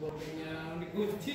bobnya dikunci.